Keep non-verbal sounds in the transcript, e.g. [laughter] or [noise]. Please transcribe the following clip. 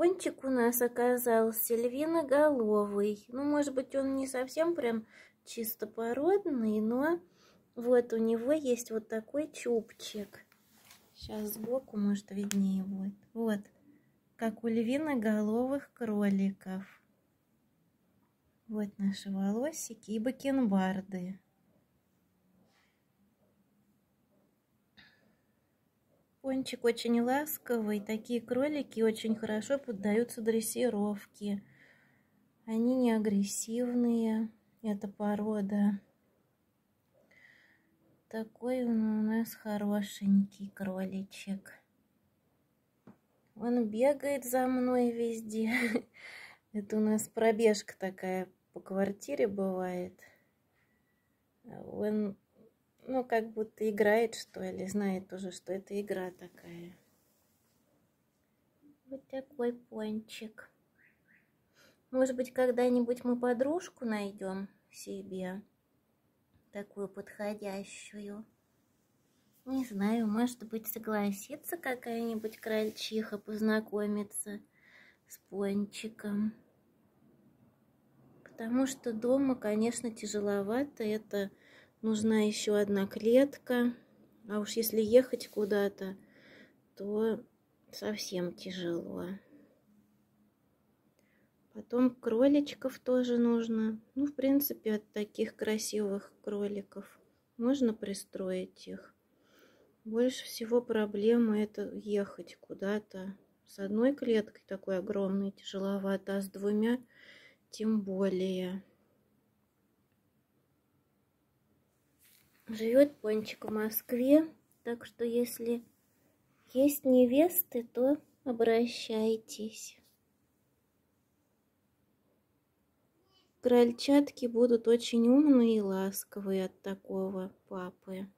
Пончик у нас оказался львиноголовый. Ну, может быть, он не совсем прям чистопородный, но вот у него есть вот такой чубчик. Сейчас сбоку, может, виднее будет. Вот, как у львиноголовых кроликов. Вот наши волосики и бакенбарды. Пончик очень ласковый. Такие кролики очень хорошо поддаются дрессировке. Они не агрессивные. Это порода. Такой он у нас хорошенький кроличек. Он бегает за мной везде. [laughs] Это у нас пробежка такая по квартире бывает. Он ну, как будто играет, что ли, знает уже, что это игра такая. Вот такой пончик. Может быть, когда-нибудь мы подружку найдем себе, такую подходящую. Не знаю, может быть, согласится какая-нибудь крольчиха познакомиться с пончиком. Потому что дома, конечно, тяжеловато это нужна еще одна клетка. А уж если ехать куда-то, то совсем тяжело. Потом кроличков тоже нужно. Ну, в принципе, от таких красивых кроликов можно пристроить их. Больше всего проблема это ехать куда-то. С одной клеткой такой огромной тяжеловато, а с двумя тем более. Живет Пончик в Москве, так что если есть невесты, то обращайтесь. Крольчатки будут очень умные и ласковые от такого папы.